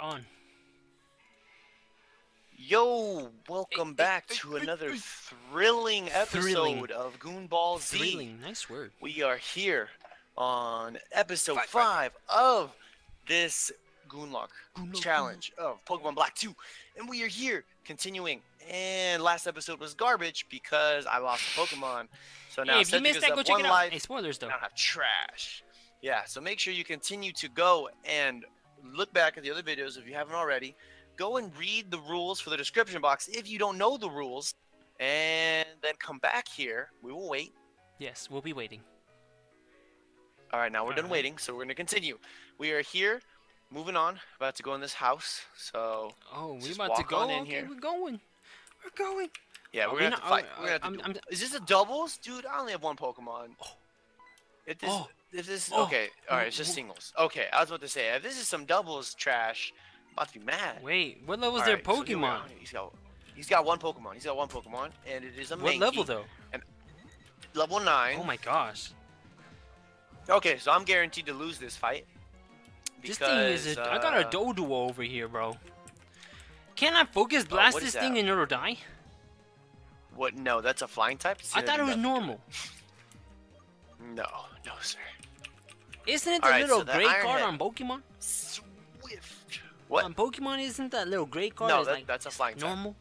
On. Yo, welcome Hey, back hey, to hey, another thrilling episode Thrilling. of Goonball Z. Thrilling. Nice word. We are here on episode Five, five of this Goonlocke Goonlocke, challenge of Pokemon Black 2. And we are here continuing. And last episode was garbage because I lost a Pokemon. So now hey, if you missed that, go check one it out. life. Hey, spoilers though. I don't have trash. Yeah, so make sure you continue to go and look back at the other videos if you haven't already. Go and read the rules for the description box if you don't know the rules, and then come back here. We will wait. Yes, we'll be waiting. All right, now we're done Alright. waiting, so we're going to continue. We are here, moving on, about to go in this house. So, Oh, we about to go. in okay, here. we're going. We're going. yeah, we're to have to fight. are- We're gonna have to I'm- do- I'm- Is this a doubles? Dude, I only have one Pokemon. Oh. If this, Oh. If this, Oh. okay, all right, it's just Oh. singles. Okay, I was about to say, if this is some doubles trash, I'm about to be mad. Wait, what level is their so are. Pokemon? he's got, he's got one Pokemon. He's got one Pokemon, and it is a what Mankey, level though? And level nine. Oh my gosh. Okay, so I'm guaranteed to lose this fight. This thing is because, a. I got a uh, Doduo over here, bro. Can I focus blast what is this thing and it'll die? What? No, that's a flying type. It's I thought it was normal. No, no, sir. Isn't it the Alright, so little the gray card Head- on Pokemon? Swift. What? On Pokemon, isn't that little gray card No, that- like that's a flying type. normal?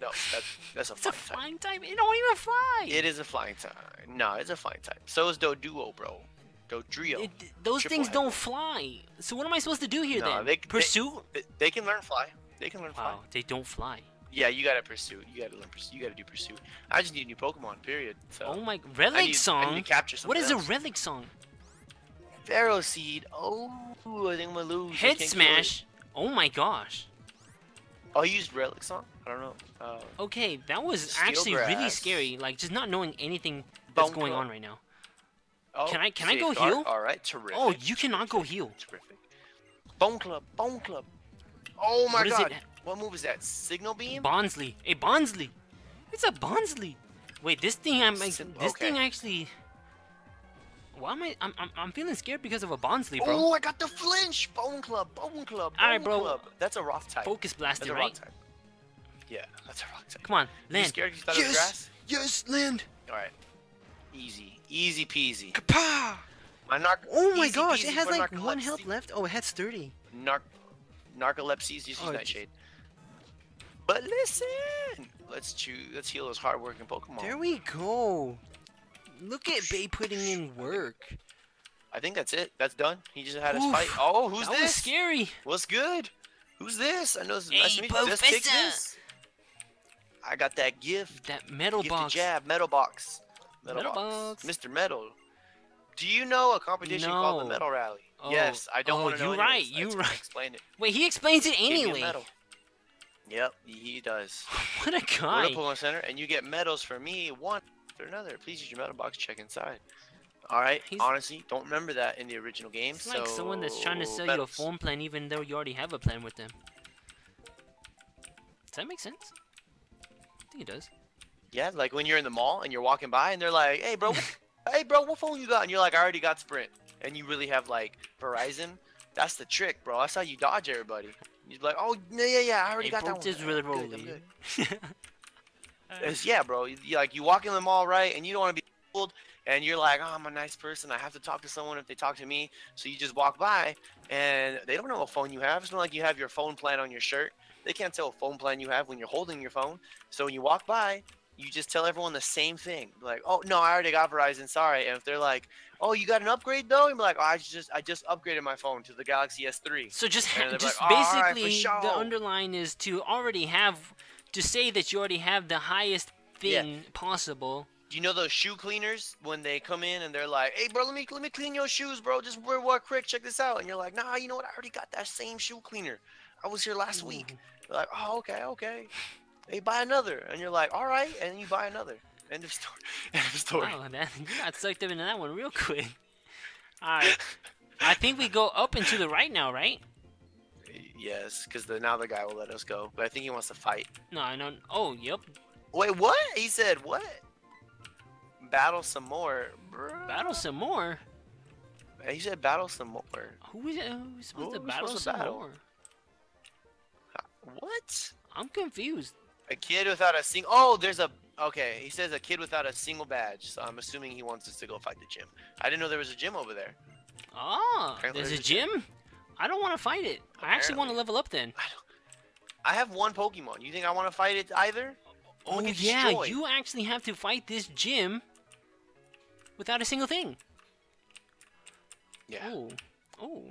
No, that's that's a It's a flying type. type. It don't even fly. It is a flying type. No, it's a flying type. So is Doduo, bro. Dodrio. It- those Triple things head. don't fly. So what am I supposed to do here No, then? they- they- Pursue? They, they can learn fly. They can learn fly. Wow, they don't fly. Yeah, you gotta pursue. You gotta learn pursue. You gotta do pursuit. I just need a new Pokemon. Period. So. Oh my I relic need, I need song. to capture What is a relic song? Pharaoh seed. Oh, I think I'm gonna lose. I Head can't kill it. smash. Oh my gosh. Oh, you used relic song? I don't know. Uh, Okay, that was Steel actually really scary. Like just not knowing anything that's Bone going on right now. oh, Can I- can I go heal? All right, terrific. Oh, you cannot go heal. Terrific. Bone club. Bone club. Oh my What is it? God. What move is that? Signal beam? Bonsly. Hey, Bonsly. It's a Bonsly. Wait, this thing I'm like, Sim- this okay. thing actually. Why am I? I'm, I'm, I'm feeling scared because of a Bonsly, bro. Oh, I got the flinch. Bone club. Bone club. Bone Alright, bro. club. That's a rock type. Focus That's a rock right? type. Yeah, that's a rock type. Come on, You land. scared 'cause you thought it was grass? Yes, land. All right. Easy. Easy peasy. Kapah! My narc. Oh my gosh, it has for like one health left. Oh, it has 30. Narc. Narcolepsy. Use Oh, Nightshade. But listen, let's choose. Let's heal those hardworking Pokemon. There we go. Look at Bay putting in work. I think that's it. That's done. He just had his fight. Oh, who's that was this? scary. What's good? Who's this? I know this is Hey, nice to meet you. Just kick this. I got that gift. That metal Gifted box. jab. Metal box. Metal, Metal box. box. Mr. Metal. Do you know a competition called the Metal Rally? Oh, yes, I don't oh, want to know. You're right, anyways. you Let's right. Explain it. Wait, he explains it Give me a anyway. Yep, he does. What a guy. Pokemon Center, and you get medals for me, one after another. Please use your medal box. Check inside. All right. He's- Honestly, don't remember that in the original game. It's like someone that's trying to so sell you a medals. phone plan even though you already have a plan with them. Does that make sense? I think it does. Yeah, like when you're in the mall and you're walking by and they're like, "Hey, bro, hey, bro, what phone you got?" And you're like, "I already got Sprint," and you really have like Verizon. That's the trick, bro. That's how you dodge everybody. You're like, "Oh, yeah, yeah, yeah, I already Hey, got that bro, one." just I'm really good, I'm rolling. good." It's- yeah, bro. You, you, like you walk in the mall, right, and you don't want to be fooled, and you're like, "Oh, I'm a nice person. I have to talk to someone if they talk to me." So you just walk by, and they don't know what phone you have. It's not like you have your phone plan on your shirt. They can't tell what phone plan you have when you're holding your phone. So when you walk by, you just tell everyone the same thing. Like, "Oh no, I already got Verizon. Sorry." And if they're like, "Oh, you got an upgrade though?" You're like, oh, "I just I just upgraded my phone to the Galaxy S3." So just ha- just like, "All right, basically the sure." underline is to already have to say that you already have the highest Yeah. thing possible. Do you know those shoe cleaners when they come in and they're like, "Hey, bro, let me let me clean your shoes, bro. Just real, real quick, check this out." And you're like, "Nah, you know what? I already got that same shoe cleaner. I was here last week." They're like, "Oh, okay, okay." They buy another, and you're like, "All right," and you buy another. End of story. End of story. Wow, that, you got sucked up into that one real quick. Alright. I think we go up and to the right now, right? Yes, because the now the guy will let us go, but I think he wants to fight. No, I don't. Oh, yep. Wait, what? He said what? Battle some more. Bruh. Battle some more. He said battle some more. Who is it? Who's supposed Who to battle supposed to some battle? more? What? I'm confused. A kid without a single. Oh, there's a. Okay, he says a kid without a single badge. So I'm assuming he wants us to go fight the gym. I didn't know there was a gym over there. Ah, Apparently there's a there's a gym. gym. I don't want to fight it. I actually want to level up then. I have one Pokemon. You think I want to fight it either? Oh yeah, destroy. you actually have to fight this gym without a single thing. Yeah. Oh, oh.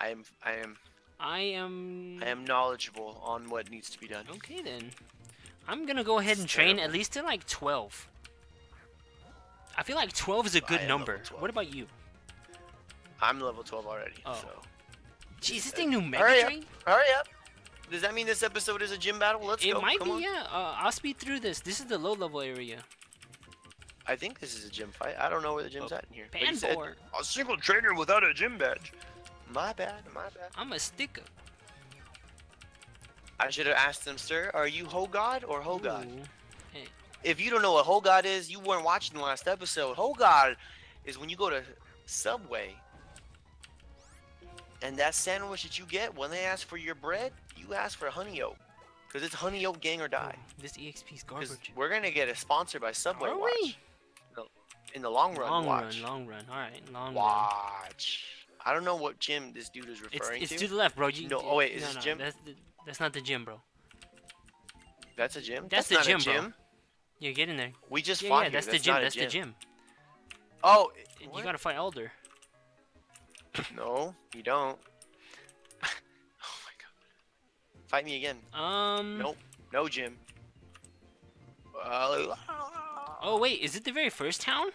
I am. I am. I am. I am knowledgeable on what needs to be done. Okay then. I'm gonna go ahead and train at least to like 12. I feel like 12 is a good number. What about you? I'm level 12 already. Oh. So. Jeez, this thing new Mega Hurry up. Hurry up. Does that mean this episode is a gym battle? Let's It go. might Come be, on. yeah. Uh, I'll speed through this. This is the low level area. I think this is a gym fight. I don't know where the gym's Oh, at in here. He said, a single trainer without a gym badge. My bad. My bad. I'm a sticker. I should have asked them, sir, are you Ho God or Ho God? Hey, If you don't know what Ho God is, you weren't watching the last episode. Ho God is when you go to Subway and that sandwich that you get when they ask for your bread, you ask for honey oat. Because it's honey oat gang or die. oh, this EXP's Because garbage. we're going to get a sponsor by Subway Are Watch. we? No, In the long run, long watch. run, long run. All right, long run. Watch. I don't know what gym this dude is It's, referring it's to. to the left, bro. You, No, oh, wait, is no, this no, gym? That's, the, that's not the gym, bro. That's a gym? That's the not gym, a bro. gym. Yeah, get in there. We just Yeah, fought yeah, here. that's the That's gym. That's the gym. Oh, You what? gotta fight Elder. No, you don't. oh my god. Fight me again. Um. Nope. No gym. Uh, Oh wait, is it the very first town?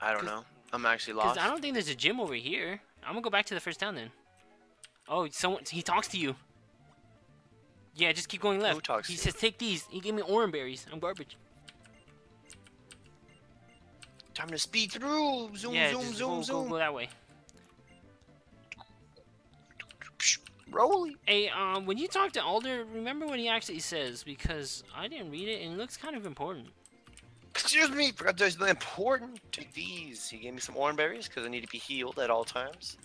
I don't know. I'm actually lost. I don't think there's a gym over here. I'm gonna go back to the first town then. Oh, someone he talks to you. Yeah, just keep going left. talks he to you? says, "Take these." He gave me orange berries. I'm garbage. Time to speed through. Zoom, yeah, zoom, just zoom, go, zoom. Go, go that way. Rolly. Hey, um, when you talk to Alder, remember what he actually says because I didn't read it and it looks kind of important. Excuse me, forgot to the important. Take these. He gave me some orange berries because I need to be healed at all times.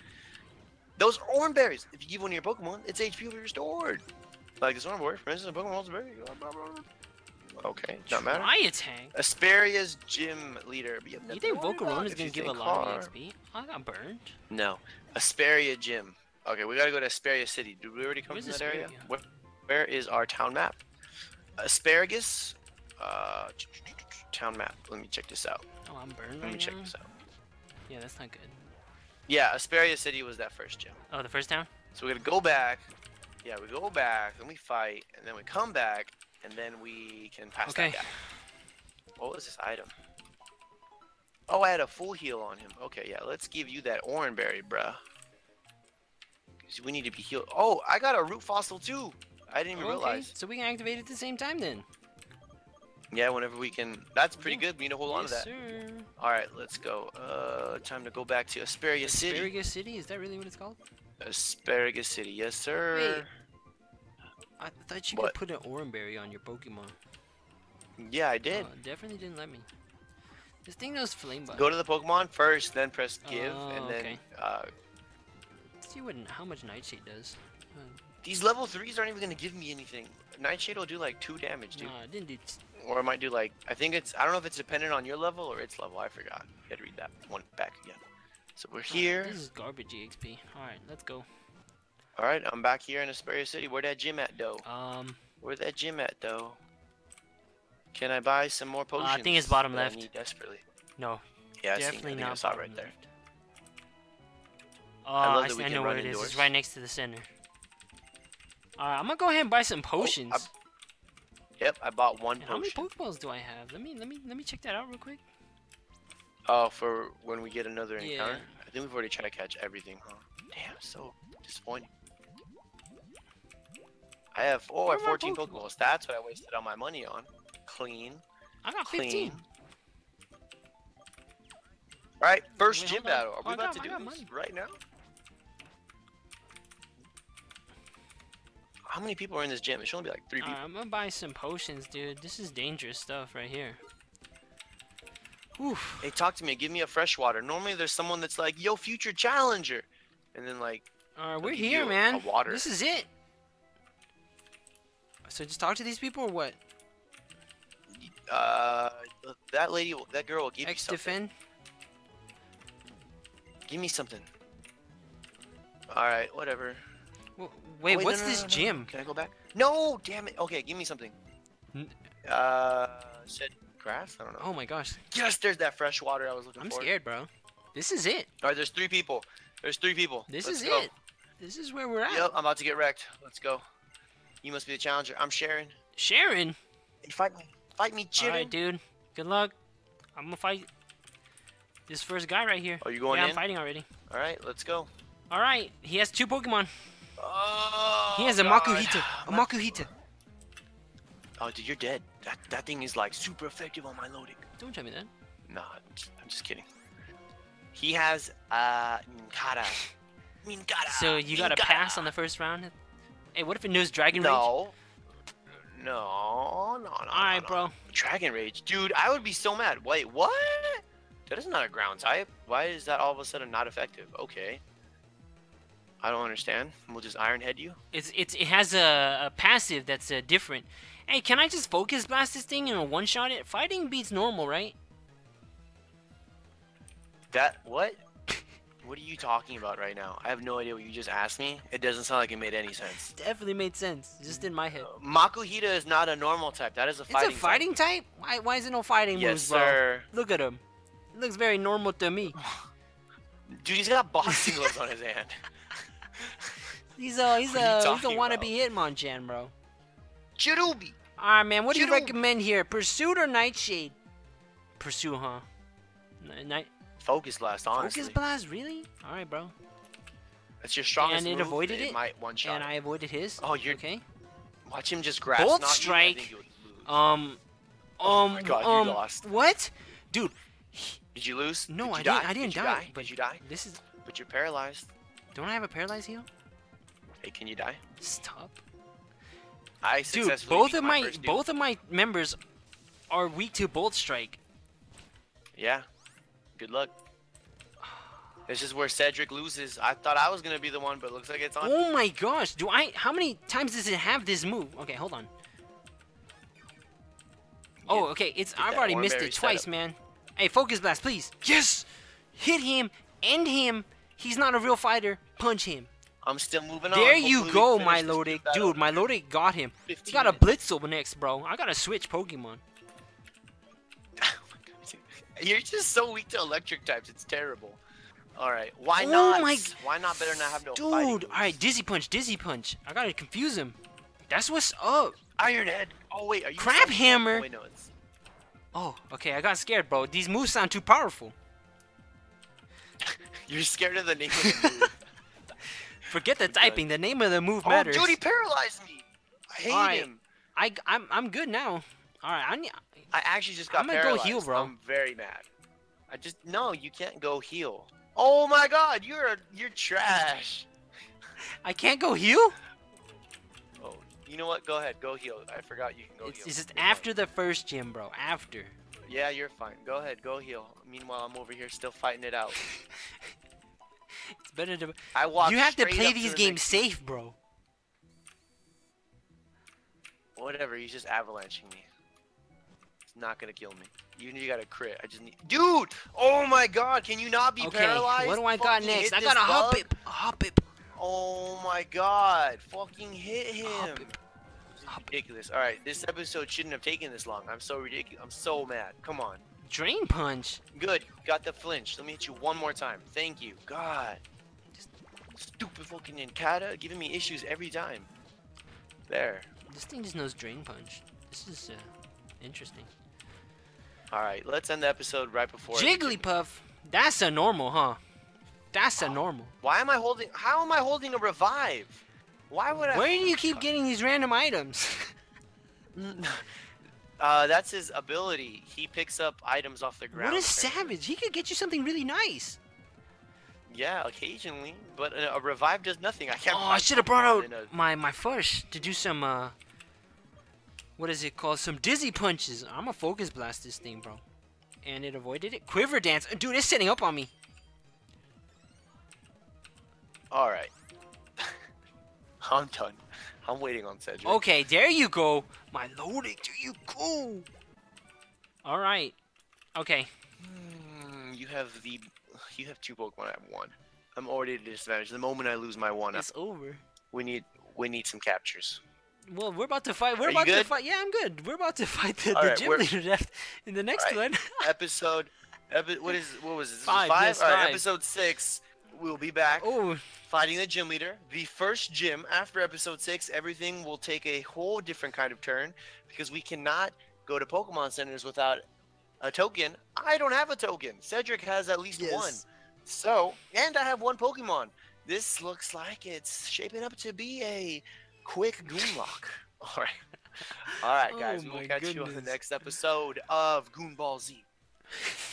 Those orange berries, if you give one to your Pokemon, its HP will be restored. Like this orange berry, for instance, a Pokemon a berry. Okay, not matter. Try a tank. Aspertia's gym leader. But You think to Volcarona's if gonna give a lot hard. of XP? I got burned. No, Aspertia Gym. Okay, we gotta go to Aspertia City. Did we already come Where's from that area? Where, where is our town map? Asparagus. Uh, town map. Let me check this out. Oh, I'm burned Let me right check this out. Yeah, that's not good. Yeah, Aspertia City was that first gym. Oh, the first town? So we're gonna go back. Yeah, we go back, then we fight, and then we come back, and then we can pass Okay. that guy. What was this item? Oh, I had a full heal on him. Okay, yeah, let's give you that orange berry, bruh. we need to be healed. Oh, I got a root fossil too. I didn't even Okay, realize. so we can activate it at the same time then. Yeah, whenever we can. That's pretty Yeah. good. We need to hold on to yes, that. sir. All right, let's go. Uh, time to go back to Asparagus City. Asparagus City? Is that really what it's called? Asparagus City, yes, sir. Wait. I thought you What? could put an Oranberry on your Pokemon. Yeah, I did. Uh, definitely didn't let me. This thing knows flame button. Go to the Pokemon first, then press give, Oh, and then okay. uh, Let's see what how much Nightshade does. Uh, these level threes aren't even gonna give me anything. Nightshade will do like two damage, dude, nah, it didn't do. or it might do like I think it's I don't know if it's dependent on your level or its level. I forgot. You had to read that one back again. So we're uh, here. This is garbage EXP. All right, let's go. All right, I'm back here in Aspertia City. Where that gym at, though? Um, Where that gym at, though? Can I buy some more Uh, potions? I think it's bottom that I left. need desperately. no, Yeah, I see. I definitely I not. saw it bottom right there. left. Oh, love I, that see- we I know where it is. It's right next to the center. Alright, I'm gonna go ahead and buy some oh, potions. Yep, I bought one And how many. Pokeballs do I have? Let me let me let me check that out real quick. Oh, for when we get another Yeah. encounter. I think we've already tried to catch everything, huh? Damn, so disappointing. I have oh, I have 14 Pokeballs? Pokeballs. That's what I wasted all my money on. Clean, I got clean. 15. Right, first Wait, gym battle. Are we oh, I about got- to do this money. right now? How many people are in this gym? It should only be like three people. Alright, I'm gonna buy some potions, dude. This is dangerous stuff right here. Oof. Hey, talk to me. Give me a fresh water. Normally, there's someone that's like, "Yo, future challenger," and then like, Alright, we're here, a- man. a water. This is it. So just talk to these people or what? Uh, that lady, that girl will give X you something. defend. Give me something. All right, whatever. Wait, Oh, no, what's no, this no, no. gym? Can I go back? No, damn it. Okay, give me something. N- Uh, said grass. I don't know. Oh my gosh, Yes, there's that fresh water I was looking for. I'm scared, bro. This is it. All right, there's three people. There's three people. This Let's is go. it. This is where we're at. Yep, I'm about to get wrecked. Let's go. You must be the challenger. I'm Cheren. Cheren. Hey, fight me. Fight me, All chicken. right, dude. Good luck. I'm gonna fight this first guy right here. Are you going yeah, in? I'm fighting already. All right, let's go. All right, he has two Pokemon. Oh, He has a God. Makuhita. A My- Makuhita. Oh, dude, you're dead. That that thing is like super effective on my loading. Don't tell me that. Nah, I'm just, kidding. He has uh Minkara. Minkara. So you got a pass on the first round. Hey, what if it knows Dragon Rage? No. No, no, no. All right, no, bro. Dragon Rage, dude. I would be so mad. Wait, what? That is not a ground type. Why is that all of a sudden not effective? Okay. I don't understand. We'll just Iron Head you. It's it's it has a, a passive that's uh, different. Hey, can I just focus blast this thing and one shot it? Fighting beats normal, right? That what? What are you talking about right now? I have no idea what you just asked me. It doesn't sound like it made any sense. Definitely made sense. Just in my head. Makuhita is not a normal type. That is a fighting. It's a fighting type? Why why is it no fighting Type. Yes, moves, bro? sir. Look at him. It looks very normal to me. Dude, he's got boxing gloves on his hand. He's a he's you a he's a wannabe Hitmonchan, bro. Cherubi. Alright, man. What do you recommend here? Pursuit or Nightshade? Pursue, huh? Night Focus blast, honestly. Focus Blast, really? Alright, bro. That's your strongest And it move. avoided it? might one shot. And I avoided his. Oh, you're- okay. Watch him just grasp. Bolt not you, I strike. you'll lose. Um. Oh Um. my God, you um. lost. What? Dude. Did you lose? No, Did I you didn't. I didn't Did you die. die? But Did you die? This is. But you're paralyzed. Don't I have a paralyzed heal? Hey, can you die? Stop. I Dude, both of my first both of my members are weak to Bolt Strike. Yeah. Good luck. This is where Cedric loses. I thought I was gonna be the one, but it looks like it's on. Oh my gosh! Do I? How many times does it have this move? Okay, hold on. Oh, okay. It's I've already missed it twice, setup. man. Hey, focus blast, please. Yes, hit him, end him. He's not a real fighter. Punch him. I'm still moving on. There you Hopefully go, can my finish this Lodic. battle Dude, my in got him. He got a. Blitzle next, bro. I gotta switch Pokemon. You're just so weak to electric types. It's terrible. All right. Why Oh not? my- Why not better not have no Dude, alright, Dizzy Punch, Dizzy Punch. I gotta confuse him. That's what's up. Iron Head. Oh wait, are you? Crabhammer. Oh, wait, no, it's. Oh, okay, I got scared, bro. These moves sound too powerful. You're scared of the name of the move. Forget the typing. The name of the move oh, matters. he paralyzed me. I hate Alright. him. I, I'm, I'm good now. All right, I need. I actually just got I'm gonna go heal, bro. I'm very mad. I just no, you can't go heal. Oh my god, you're a, you're trash. I can't go heal. Oh, you know what? Go ahead, go heal. I forgot you can go It's, heal. it's just after the first gym, bro. After. Yeah, you're fine. Go ahead, go heal. Meanwhile, I'm over here still fighting it out. It's better to. I walked You have to play these games next- safe, bro. Whatever, he's just avalanching me. It's not gonna kill me. You you got a crit. I just need. Dude! Oh my god, can you not be Okay, paralyzed? what do I got next? I got a hop bug. it, hop it. Oh my god, fucking hit him. Hop it. This is ridiculous. All right, this episode shouldn't have taken this long. I'm so ridiculous. I'm so mad. Come on. Drain punch. Good. Got the flinch. Let me hit you one more time. Thank you. God. Just stupid fucking Ninkata giving me issues every time. There. This thing just knows drain punch. This is uh, interesting. All right, let's end the episode right before. Jigglypuff. That's a normal, huh? That's a normal. Why am I holding? How am I holding a revive? Why would I? Where do you keep getting these random items? Uh, that's his ability. He picks up items off the ground. what is apparently. Savage? He could get you something really nice. Yeah, occasionally, but a, a revive does nothing. I can't. Oh, I should have brought out a- my my fish to do some uh. What is it called? Some dizzy punches. I'm gonna focus blast this thing, bro. And it avoided it. Quiver dance, Uh, dude. It's setting up on me. All right. I'm done. I'm waiting on Cedric. Okay, there you go. My loading. There you go. All right. Okay. Hmm, you have the. You have two Pokemon. I have one. I'm already at a disadvantage. The moment I lose my one, It's over. we need we need some captures. Well, we're about to fight. We're Are about to fight. Yeah, I'm good. We're about to fight the, All the right, gym leader left in the next All one. episode. Epi- what is what was this? This Five, Five. yes, All right, five. episode six. We'll be back oh, fighting the gym leader. The first gym after episode six. Everything will take a whole different kind of turn because we cannot go to Pokemon centers without a token. I don't have a token. Cedric has at least one. So, and I have one Pokemon. This looks like it's shaping up to be a quick Goonlocke. All right. All right, oh guys. Oh we'll catch you on the next episode of Goonball Z.